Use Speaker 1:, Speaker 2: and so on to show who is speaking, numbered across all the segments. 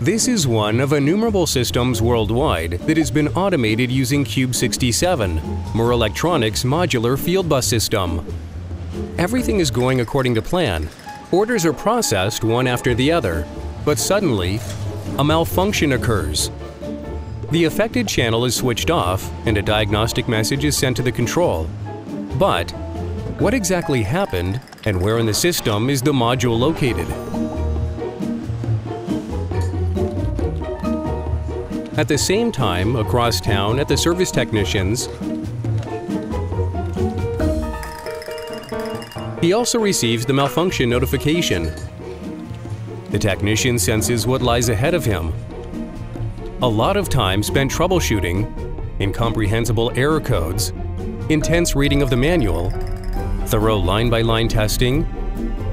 Speaker 1: This is one of innumerable systems worldwide that has been automated using Cube 67, Murrelektronik's modular field bus system. Everything is going according to plan. Orders are processed one after the other, but suddenly, a malfunction occurs. The affected channel is switched off and a diagnostic message is sent to the control. But what exactly happened and where in the system is the module located? At the same time, across town at the service technicians, he also receives the malfunction notification. The technician senses what lies ahead of him. A lot of time spent troubleshooting, incomprehensible error codes, intense reading of the manual, thorough line-by-line testing,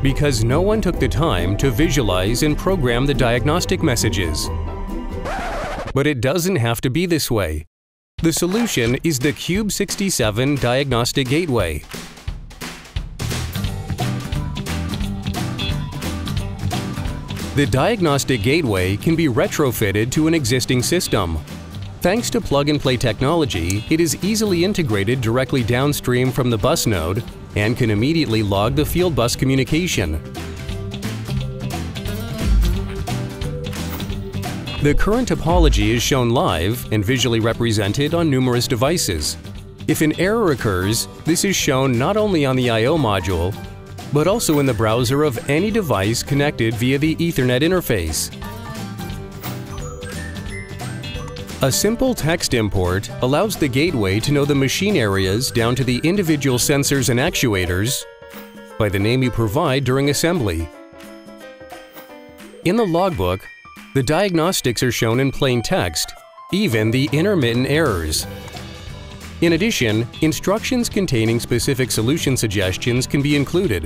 Speaker 1: because no one took the time to visualize and program the diagnostic messages. But it doesn't have to be this way. The solution is the Cube 67 Diagnostic Gateway. The Diagnostic Gateway can be retrofitted to an existing system. Thanks to plug-and-play technology, it is easily integrated directly downstream from the bus node and can immediately log the field bus communication. The current topology is shown live and visually represented on numerous devices. If an error occurs, this is shown not only on the I.O. module, but also in the browser of any device connected via the Ethernet interface. A simple text import allows the gateway to know the machine areas down to the individual sensors and actuators by the name you provide during assembly. In the logbook, the diagnostics are shown in plain text, even the intermittent errors. In addition, instructions containing specific solution suggestions can be included.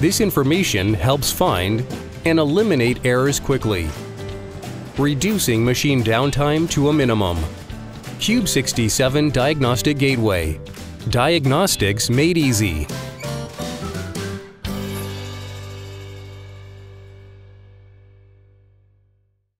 Speaker 1: This information helps find and eliminate errors quickly, reducing machine downtime to a minimum. Cube 67 Diagnostic Gateway Diagnostics made easy.